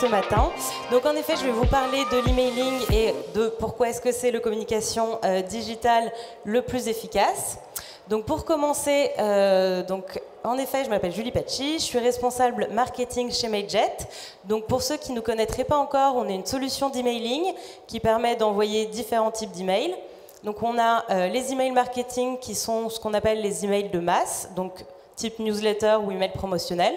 ce matin. Donc en effet, je vais vous parler de l'emailing et de pourquoi est-ce que c'est le communication euh, digitale le plus efficace. Donc pour commencer, euh, donc en effet, je m'appelle Julie Pachi, je suis responsable marketing chez MailJet. Donc pour ceux qui ne nous connaîtraient pas encore, on est une solution d'emailing qui permet d'envoyer différents types d'emails. Donc on a euh, les emails marketing qui sont ce qu'on appelle les emails de masse, donc type newsletter ou email promotionnel.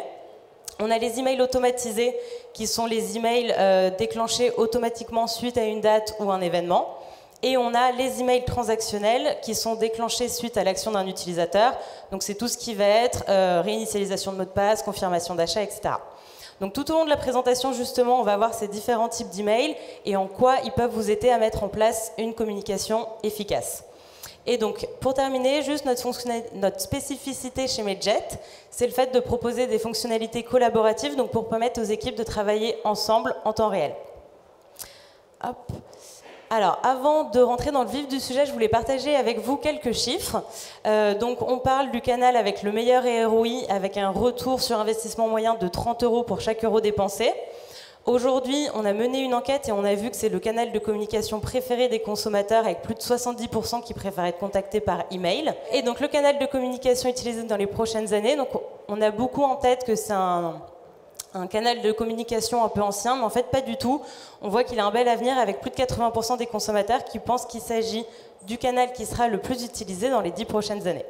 On a les emails automatisés qui sont les emails euh, déclenchés automatiquement suite à une date ou un événement. Et on a les emails transactionnels qui sont déclenchés suite à l'action d'un utilisateur. Donc c'est tout ce qui va être euh, réinitialisation de mot de passe, confirmation d'achat, etc. Donc tout au long de la présentation, justement, on va voir ces différents types d'emails et en quoi ils peuvent vous aider à mettre en place une communication efficace. Et donc, pour terminer, juste notre, spécificité chez Medjet, c'est le fait de proposer des fonctionnalités collaboratives, donc pour permettre aux équipes de travailler ensemble en temps réel. Hop. Alors, avant de rentrer dans le vif du sujet, je voulais partager avec vous quelques chiffres. Euh, donc, on parle du canal avec le meilleur ROI, avec un retour sur investissement moyen de 30 euros pour chaque euro dépensé. Aujourd'hui, on a mené une enquête et on a vu que c'est le canal de communication préféré des consommateurs avec plus de 70% qui préfèrent être contactés par email. Et donc le canal de communication utilisé dans les prochaines années, on a beaucoup en tête que c'est un, un canal de communication un peu ancien, mais en fait pas du tout. On voit qu'il a un bel avenir avec plus de 80% des consommateurs qui pensent qu'il s'agit du canal qui sera le plus utilisé dans les 10 prochaines années.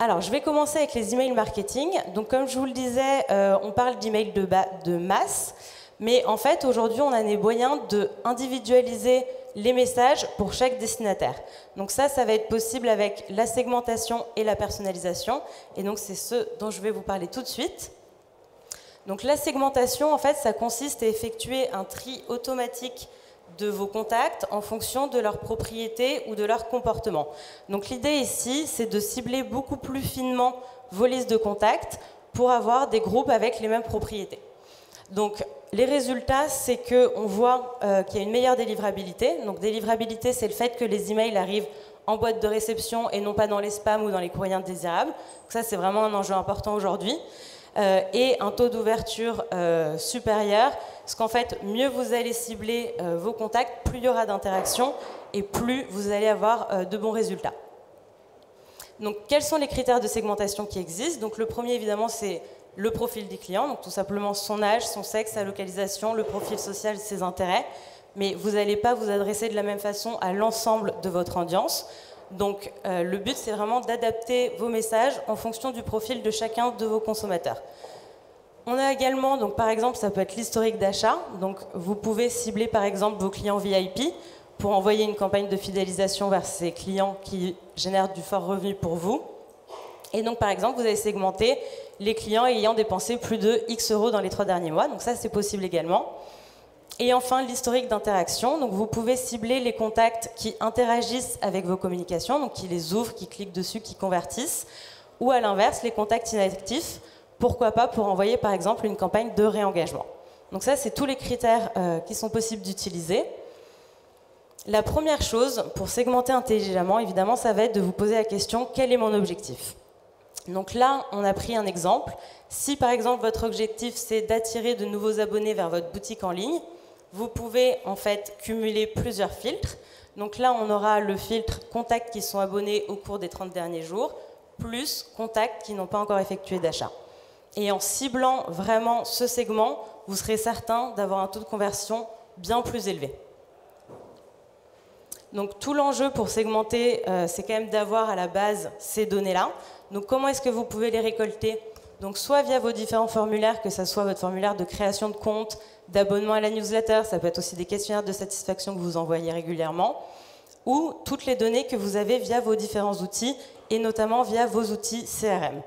Alors, je vais commencer avec les emails marketing. Donc, comme je vous le disais, euh, on parle d'emails de, de masse, mais en fait, aujourd'hui, on a des moyens de individualiser les messages pour chaque destinataire. Donc ça, ça va être possible avec la segmentation et la personnalisation. Et donc, c'est ce dont je vais vous parler tout de suite. Donc la segmentation, en fait, ça consiste à effectuer un tri automatique de vos contacts en fonction de leur propriété ou de leur comportement. Donc l'idée ici, c'est de cibler beaucoup plus finement vos listes de contacts pour avoir des groupes avec les mêmes propriétés. Donc les résultats, c'est qu'on voit euh, qu'il y a une meilleure délivrabilité. Donc délivrabilité, c'est le fait que les emails arrivent en boîte de réception et non pas dans les spams ou dans les courriers indésirables. Donc ça, c'est vraiment un enjeu important aujourd'hui. Euh, et un taux d'ouverture euh, supérieur, parce qu'en fait, mieux vous allez cibler euh, vos contacts, plus il y aura d'interactions et plus vous allez avoir de bons résultats. Donc, quels sont les critères de segmentation qui existent? Donc, le premier, évidemment, c'est le profil du client, donc tout simplement son âge, son sexe, sa localisation, le profil social, ses intérêts. Mais vous n'allez pas vous adresser de la même façon à l'ensemble de votre audience. Donc euh, le but, c'est vraiment d'adapter vos messages en fonction du profil de chacun de vos consommateurs. On a également, donc par exemple, ça peut être l'historique d'achat. Donc vous pouvez cibler par exemple vos clients VIP pour envoyer une campagne de fidélisation vers ces clients qui génèrent du fort revenu pour vous. Et donc par exemple, vous allez segmenter les clients ayant dépensé plus de X euros dans les trois derniers mois. Donc ça, c'est possible également. Et enfin, l'historique d'interaction. Donc, vous pouvez cibler les contacts qui interagissent avec vos communications, donc qui les ouvrent, qui cliquent dessus, qui convertissent, ou à l'inverse, les contacts inactifs. Pourquoi pas pour envoyer, par exemple, une campagne de réengagement. Donc ça, c'est tous les critères euh, qui sont possibles d'utiliser. La première chose, pour segmenter intelligemment, évidemment, ça va être de vous poser la question, quel est mon objectif? Donc là, on a pris un exemple. Si, par exemple, votre objectif, c'est d'attirer de nouveaux abonnés vers votre boutique en ligne, vous pouvez en fait cumuler plusieurs filtres. Donc là, on aura le filtre contacts qui sont abonnés au cours des 30 derniers jours, plus contacts qui n'ont pas encore effectué d'achat. Et en ciblant vraiment ce segment, vous serez certain d'avoir un taux de conversion bien plus élevé. Donc tout l'enjeu pour segmenter, euh, c'est quand même d'avoir à la base ces données-là. Donc comment est-ce que vous pouvez les récolter? Donc soit via vos différents formulaires, que ce soit votre formulaire de création de compte, d'abonnement à la newsletter, ça peut être aussi des questionnaires de satisfaction que vous envoyez régulièrement, ou toutes les données que vous avez via vos différents outils, et notamment via vos outils CRM.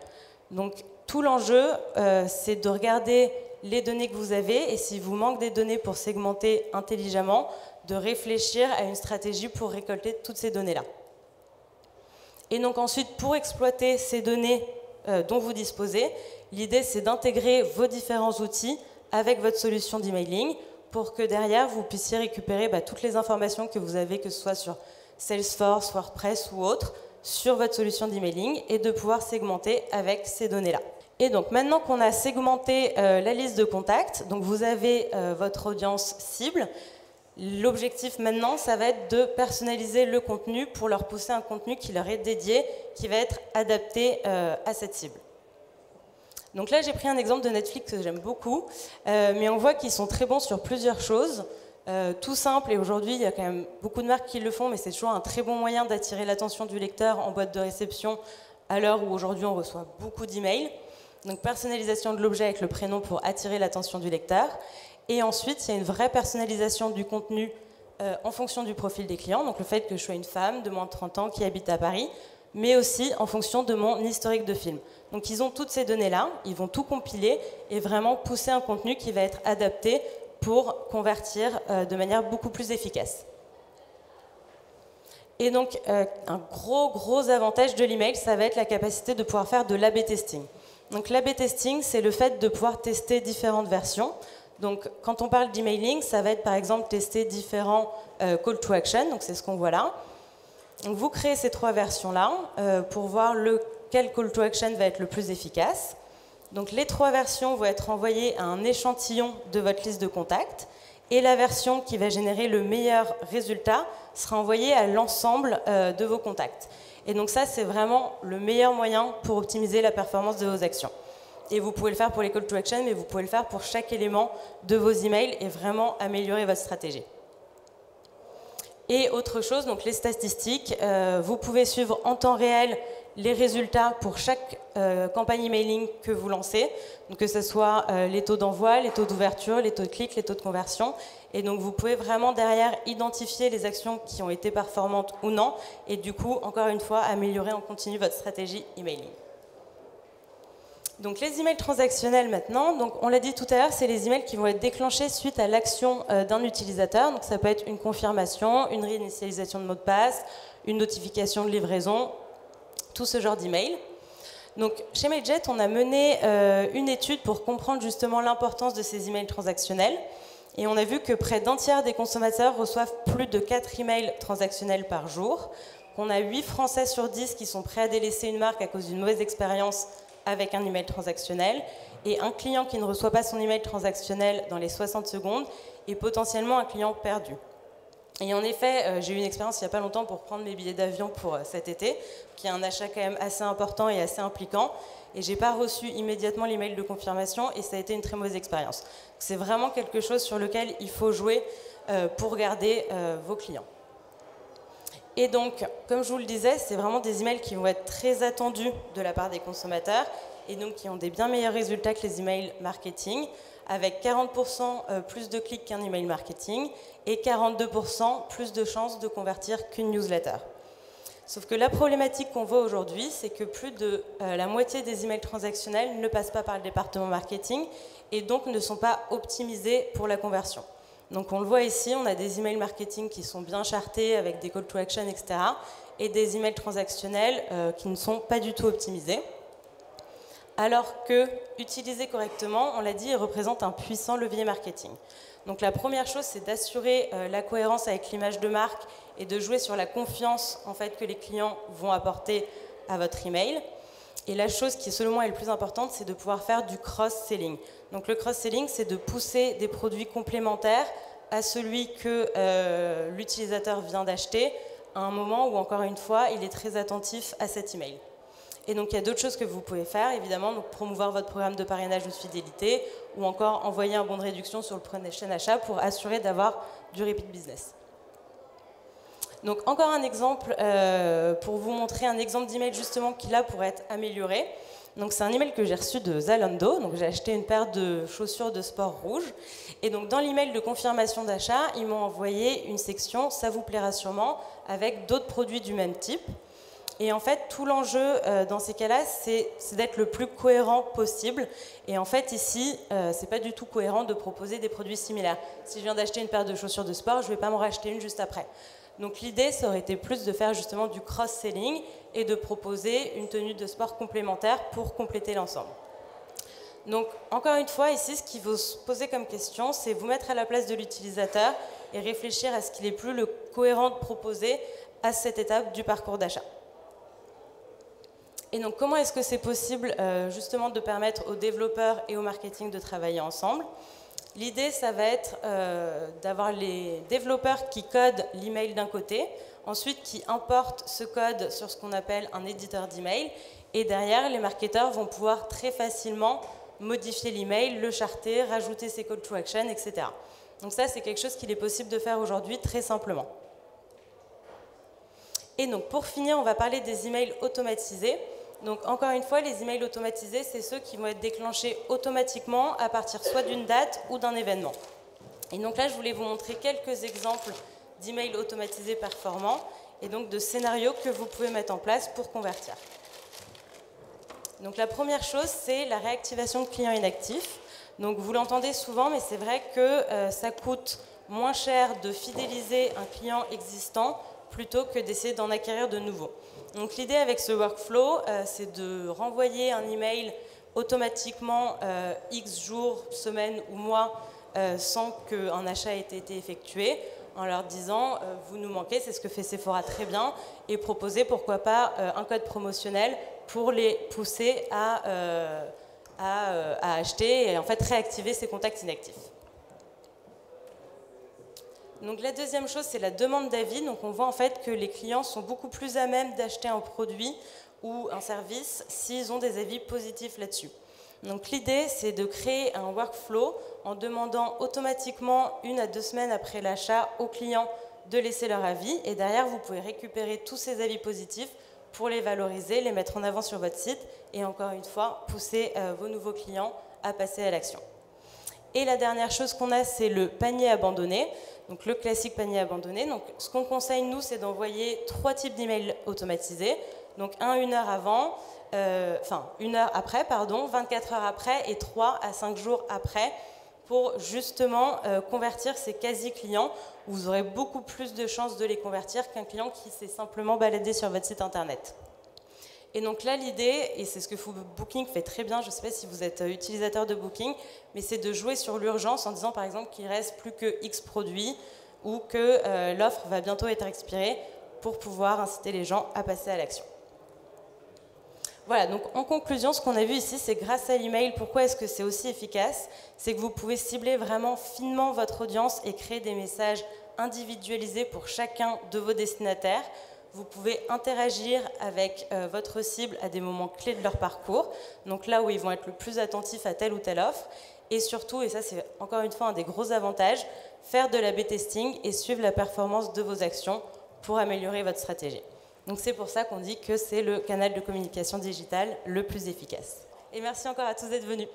Donc tout l'enjeu, euh, c'est de regarder les données que vous avez, et s'il vous manque des données pour segmenter intelligemment, de réfléchir à une stratégie pour récolter toutes ces données-là. Et donc ensuite, pour exploiter ces données euh, dont vous disposez, l'idée c'est d'intégrer vos différents outils avec votre solution d'emailing pour que derrière, vous puissiez récupérer bah, toutes les informations que vous avez, que ce soit sur Salesforce, WordPress ou autre, sur votre solution d'emailing et de pouvoir segmenter avec ces données-là. Et donc maintenant qu'on a segmenté la liste de contacts, donc vous avez votre audience cible, L'objectif maintenant, ça va être de personnaliser le contenu pour leur pousser un contenu qui leur est dédié, qui va être adapté à cette cible. Donc là, j'ai pris un exemple de Netflix que j'aime beaucoup, euh, mais on voit qu'ils sont très bons sur plusieurs choses. Euh, tout simple, et aujourd'hui, il y a quand même beaucoup de marques qui le font, mais c'est toujours un très bon moyen d'attirer l'attention du lecteur en boîte de réception à l'heure où aujourd'hui on reçoit beaucoup d'emails. Donc personnalisation de l'objet avec le prénom pour attirer l'attention du lecteur. Et ensuite, il y a une vraie personnalisation du contenu euh, en fonction du profil des clients. Donc le fait que je sois une femme de moins de 30 ans qui habite à Paris, mais aussi en fonction de mon historique de film. Donc ils ont toutes ces données-là, ils vont tout compiler et vraiment pousser un contenu qui va être adapté pour convertir euh, de manière beaucoup plus efficace. Et donc, euh, un gros, gros avantage de l'email, ça va être la capacité de pouvoir faire de l'AB testing. Donc, l'AB testing, c'est le fait de pouvoir tester différentes versions. Donc, quand on parle d'emailing, ça va être par exemple tester différents euh, call to action. Donc, c'est ce qu'on voit là. Donc, vous créez ces trois versions-là pour voir le quel call to action va être le plus efficace. Donc les trois versions vont être envoyées à un échantillon de votre liste de contacts et la version qui va générer le meilleur résultat sera envoyée à l'ensemble euh, de vos contacts. Et donc ça, c'est vraiment le meilleur moyen pour optimiser la performance de vos actions. Et vous pouvez le faire pour les call to action, mais vous pouvez le faire pour chaque élément de vos emails et vraiment améliorer votre stratégie. Et autre chose, donc les statistiques, euh, vous pouvez suivre en temps réel les résultats pour chaque euh, campagne emailing que vous lancez, donc que ce soit euh, les taux d'envoi, les taux d'ouverture, les taux de clic, les taux de conversion. Et donc vous pouvez vraiment derrière identifier les actions qui ont été performantes ou non, et du coup, encore une fois, améliorer en continu votre stratégie emailing. Donc les emails transactionnels maintenant, donc on l'a dit tout à l'heure, c'est les emails qui vont être déclenchés suite à l'action euh, d'un utilisateur. Donc ça peut être une confirmation, une réinitialisation de mot de passe, une notification de livraison, tout ce genre d'email. Donc, chez MailJet, on a mené euh, une étude pour comprendre justement l'importance de ces emails transactionnels. Et on a vu que près d'un tiers des consommateurs reçoivent plus de 4 emails transactionnels par jour. On a 8 Français sur 10 qui sont prêts à délaisser une marque à cause d'une mauvaise expérience avec un email transactionnel. Et un client qui ne reçoit pas son email transactionnel dans les 60 secondes est potentiellement un client perdu. Et en effet, euh, j'ai eu une expérience il n'y a pas longtemps pour prendre mes billets d'avion pour euh, cet été, qui est un achat quand même assez important et assez impliquant. Et j'ai pas reçu immédiatement l'email de confirmation et ça a été une très mauvaise expérience. C'est vraiment quelque chose sur lequel il faut jouer euh, pour garder vos clients. Et donc, comme je vous le disais, c'est vraiment des emails qui vont être très attendus de la part des consommateurs et donc qui ont des bien meilleurs résultats que les emails marketing avec 40% euh, plus de clics qu'un email marketing et 42% plus de chances de convertir qu'une newsletter. Sauf que la problématique qu'on voit aujourd'hui, c'est que plus de euh, la moitié des emails transactionnels ne passent pas par le département marketing et donc ne sont pas optimisés pour la conversion. Donc on le voit ici, on a des emails marketing qui sont bien chartés avec des call to action, etc. et des emails transactionnels euh, qui ne sont pas du tout optimisés alors que, utilisé correctement, on l'a dit, représente un puissant levier marketing. Donc la première chose, c'est d'assurer euh, la cohérence avec l'image de marque et de jouer sur la confiance en fait, que les clients vont apporter à votre email. Et la chose qui, selon moi, est le plus importante, c'est de pouvoir faire du cross-selling. Donc le cross-selling, c'est de pousser des produits complémentaires à celui que euh, l'utilisateur vient d'acheter à un moment où, encore une fois, il est très attentif à cet email. Et donc il y a d'autres choses que vous pouvez faire, évidemment, donc promouvoir votre programme de parrainage ou de fidélité, ou encore envoyer un bon de réduction sur le prochain achat pour assurer d'avoir du repeat business. Donc encore un exemple euh, pour vous montrer un exemple d'email justement qui là pourrait être amélioré. Donc c'est un email que j'ai reçu de Zalando. Donc j'ai acheté une paire de chaussures de sport rouge. Et donc dans l'email de confirmation d'achat, ils m'ont envoyé une section "Ça vous plaira sûrement" avec d'autres produits du même type. Et en fait, tout l'enjeu euh, dans ces cas-là, c'est d'être le plus cohérent possible. Et en fait, ici, euh, c'est pas du tout cohérent de proposer des produits similaires. Si je viens d'acheter une paire de chaussures de sport, je vais pas m'en racheter une juste après. Donc l'idée, ça aurait été plus de faire justement du cross-selling et de proposer une tenue de sport complémentaire pour compléter l'ensemble. Donc encore une fois, ici, ce qu'il faut se poser comme question, c'est vous mettre à la place de l'utilisateur et réfléchir à ce qu'il est plus le cohérent de proposer à cette étape du parcours d'achat. Et donc comment est-ce que c'est possible euh, justement de permettre aux développeurs et au marketing de travailler ensemble? L'idée, ça va être euh, d'avoir les développeurs qui codent l'email d'un côté, ensuite qui importent ce code sur ce qu'on appelle un éditeur d'email, et derrière, les marketeurs vont pouvoir très facilement modifier l'email, le charter, rajouter ses call to action, etc. Donc ça, c'est quelque chose qu'il est possible de faire aujourd'hui très simplement. Et donc pour finir, on va parler des emails automatisés. Donc encore une fois, les emails automatisés, c'est ceux qui vont être déclenchés automatiquement à partir soit d'une date ou d'un événement. Et donc là, je voulais vous montrer quelques exemples d'emails automatisés performants et donc de scénarios que vous pouvez mettre en place pour convertir. Donc la première chose, c'est la réactivation de clients inactifs. Donc vous l'entendez souvent, mais c'est vrai que euh, ça coûte moins cher de fidéliser un client existant plutôt que d'essayer d'en acquérir de nouveaux. Donc l'idée avec ce workflow, euh, c'est de renvoyer un email automatiquement euh, X jours, semaines ou mois euh, sans qu'un achat ait été effectué en leur disant vous nous manquez, c'est ce que fait Sephora très bien, et proposer pourquoi pas un code promotionnel pour les pousser à, à acheter et en fait réactiver ces contacts inactifs. Donc la deuxième chose, c'est la demande d'avis. Donc on voit en fait que les clients sont beaucoup plus à même d'acheter un produit ou un service s'ils ont des avis positifs là-dessus. Donc l'idée, c'est de créer un workflow en demandant automatiquement une à deux semaines après l'achat aux clients de laisser leur avis. Et derrière, vous pouvez récupérer tous ces avis positifs pour les valoriser, les mettre en avant sur votre site et encore une fois, pousser euh, vos nouveaux clients à passer à l'action. Et la dernière chose qu'on a, c'est le panier abandonné donc le classique panier abandonné. Donc ce qu'on conseille, nous, c'est d'envoyer trois types d'emails automatisés. Donc un une heure avant, euh, enfin une heure après, pardon, 24 heures après et 3 à 5 jours après pour justement euh, convertir ces quasi-clients. Vous aurez beaucoup plus de chances de les convertir qu'un client qui s'est simplement baladé sur votre site internet. Et donc là, l'idée, et c'est ce que Booking fait très bien, je ne sais pas si vous êtes euh, utilisateur de Booking, mais c'est de jouer sur l'urgence en disant par exemple qu'il reste plus que X produits ou que euh, l'offre va bientôt être expirée pour pouvoir inciter les gens à passer à l'action. Voilà, donc en conclusion, ce qu'on a vu ici, c'est grâce à l'email, pourquoi est-ce que c'est aussi efficace? C'est que vous pouvez cibler vraiment finement votre audience et créer des messages individualisés pour chacun de vos destinataires. Vous pouvez interagir avec euh, votre cible à des moments clés de leur parcours, donc là où ils vont être le plus attentifs à telle ou telle offre. Et surtout, et ça c'est encore une fois un des gros avantages, faire de la B-testing et suivre la performance de vos actions pour améliorer votre stratégie. Donc c'est pour ça qu'on dit que c'est le canal de communication digitale le plus efficace. Et merci encore à tous d'être venus.